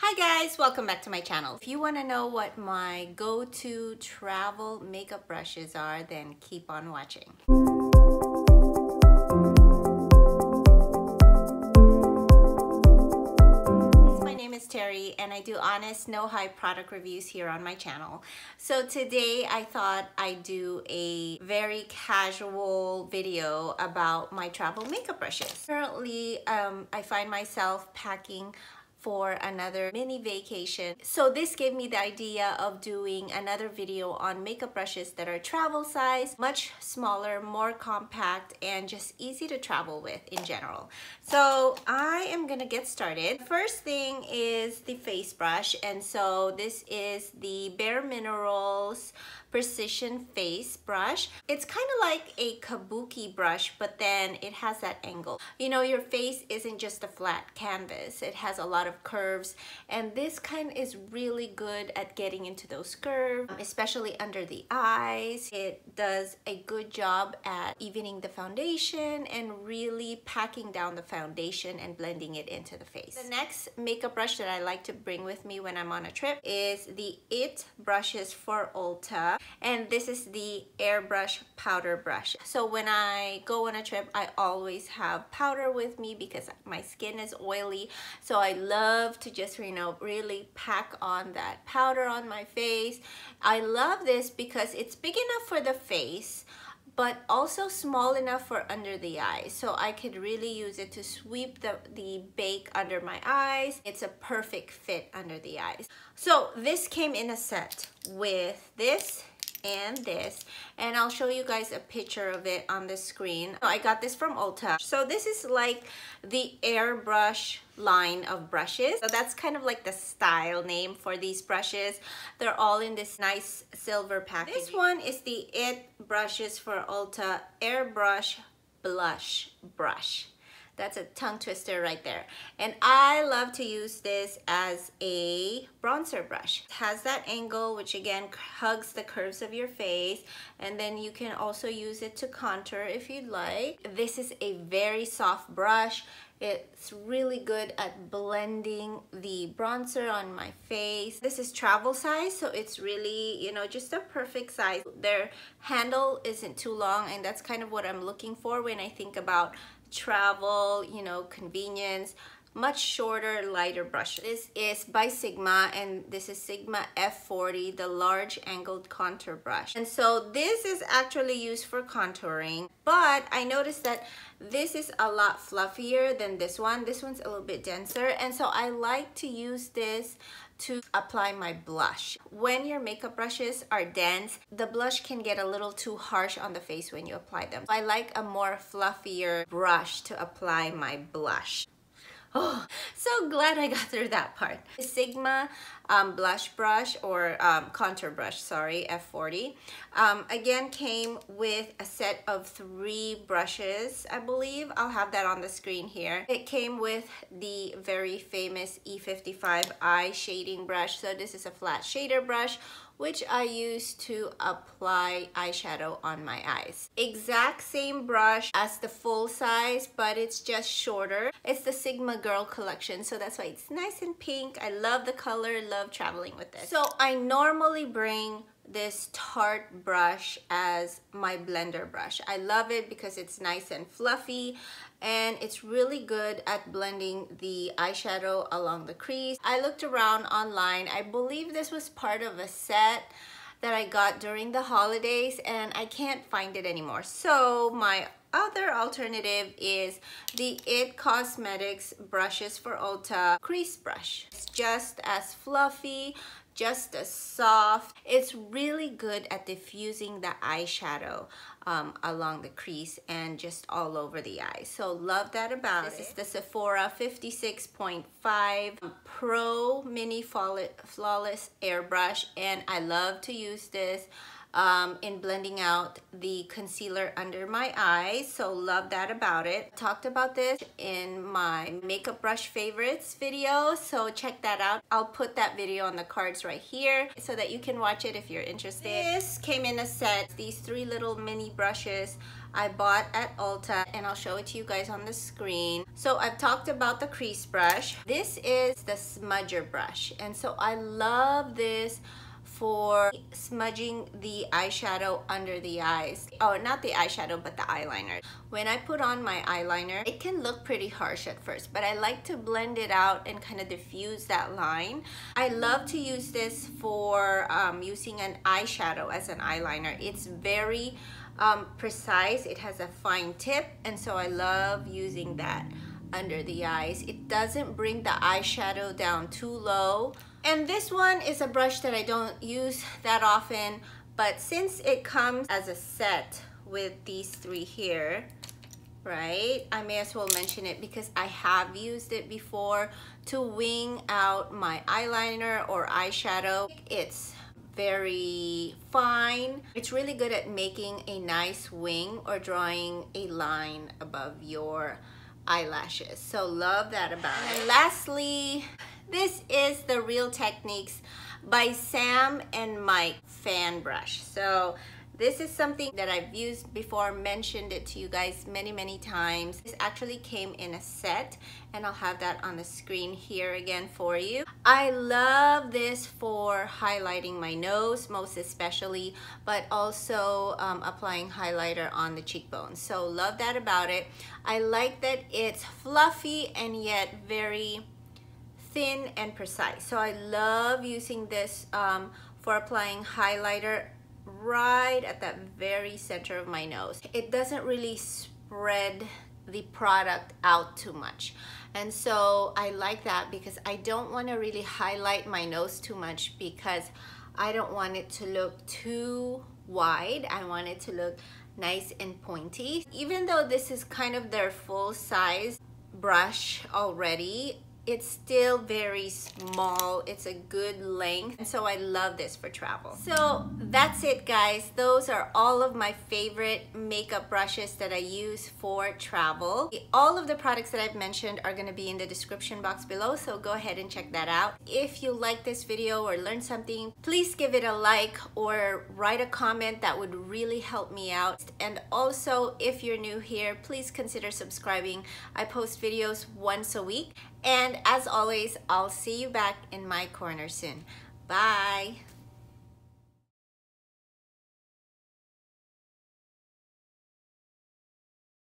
Hi guys, welcome back to my channel. If you want to know what my go-to travel makeup brushes are, then keep on watching. My name is Tere and I do honest, no hype product reviews here on my channel. So today I thought I'd do a very casual video about my travel makeup brushes. Currently, um, I find myself packing for another mini vacation. So this gave me the idea of doing another video on makeup brushes that are travel size, much smaller, more compact, and just easy to travel with in general. So I am gonna get started. First thing is the face brush. And so this is the Bare Minerals precision face brush. It's kind of like a kabuki brush, but then it has that angle. You know, your face isn't just a flat canvas. It has a lot of curves, and this kind is really good at getting into those curves, especially under the eyes. It does a good job at evening the foundation and really packing down the foundation and blending it into the face. The next makeup brush that I like to bring with me when I'm on a trip is the IT brushes for Ulta and this is the airbrush powder brush so when I go on a trip I always have powder with me because my skin is oily so I love to just you know really pack on that powder on my face I love this because it's big enough for the face but also small enough for under the eyes. So I could really use it to sweep the, the bake under my eyes. It's a perfect fit under the eyes. So this came in a set with this and this and I'll show you guys a picture of it on the screen. I got this from Ulta. So this is like the airbrush line of brushes. So that's kind of like the style name for these brushes. They're all in this nice silver package. This one is the IT Brushes for Ulta Airbrush Blush Brush. That's a tongue twister right there. And I love to use this as a bronzer brush. It has that angle, which again hugs the curves of your face. And then you can also use it to contour if you'd like. This is a very soft brush. It's really good at blending the bronzer on my face. This is travel size, so it's really, you know, just a perfect size. Their handle isn't too long, and that's kind of what I'm looking for when I think about travel, you know, convenience, much shorter, lighter brush. This is by Sigma and this is Sigma F40, the large angled contour brush. And so this is actually used for contouring, but I noticed that this is a lot fluffier than this one. This one's a little bit denser. And so I like to use this to apply my blush. When your makeup brushes are dense, the blush can get a little too harsh on the face when you apply them. I like a more fluffier brush to apply my blush. Oh, so glad I got through that part. Sigma um, blush brush or um, contour brush, sorry, F40. Um, again, came with a set of three brushes, I believe. I'll have that on the screen here. It came with the very famous E55 eye shading brush. So this is a flat shader brush which I use to apply eyeshadow on my eyes. Exact same brush as the full size, but it's just shorter. It's the Sigma Girl collection, so that's why it's nice and pink. I love the color, love traveling with this. So I normally bring this Tarte brush as my blender brush. I love it because it's nice and fluffy and it's really good at blending the eyeshadow along the crease. I looked around online. I believe this was part of a set that I got during the holidays and I can't find it anymore. So my other alternative is the IT Cosmetics brushes for Ulta crease brush. It's just as fluffy, just as soft. It's really good at diffusing the eyeshadow um, along the crease and just all over the eye. So love that about this it. This is the Sephora 56.5 Pro Mini Flawless Airbrush and I love to use this um, in blending out the concealer under my eyes. So love that about it. Talked about this in my makeup brush favorites video. So check that out. I'll put that video on the cards right here so that you can watch it if you're interested. This came in a set, these three little mini brushes I bought at Ulta and I'll show it to you guys on the screen. So I've talked about the crease brush. This is the smudger brush and so I love this for smudging the eyeshadow under the eyes. Oh, not the eyeshadow, but the eyeliner. When I put on my eyeliner, it can look pretty harsh at first, but I like to blend it out and kind of diffuse that line. I love to use this for um, using an eyeshadow as an eyeliner. It's very um, precise. It has a fine tip, and so I love using that under the eyes. It doesn't bring the eyeshadow down too low. And this one is a brush that I don't use that often, but since it comes as a set with these three here, right? I may as well mention it because I have used it before to wing out my eyeliner or eyeshadow. It's very fine. It's really good at making a nice wing or drawing a line above your eyelashes. So love that about it. And lastly, this is the Real Techniques by Sam and Mike fan brush. So this is something that I've used before, mentioned it to you guys many, many times. This actually came in a set and I'll have that on the screen here again for you. I love this for highlighting my nose, most especially, but also um, applying highlighter on the cheekbones. So love that about it. I like that it's fluffy and yet very thin and precise. So I love using this um, for applying highlighter right at that very center of my nose. It doesn't really spread the product out too much. And so I like that because I don't want to really highlight my nose too much because I don't want it to look too wide. I want it to look nice and pointy. Even though this is kind of their full size brush already, it's still very small. It's a good length. And so I love this for travel. So that's it guys. Those are all of my favorite makeup brushes that I use for travel. All of the products that I've mentioned are going to be in the description box below so go ahead and check that out. If you like this video or learned something please give it a like or write a comment. That would really help me out. And also if you're new here please consider subscribing. I post videos once a week and as always, I'll see you back in my corner soon. Bye.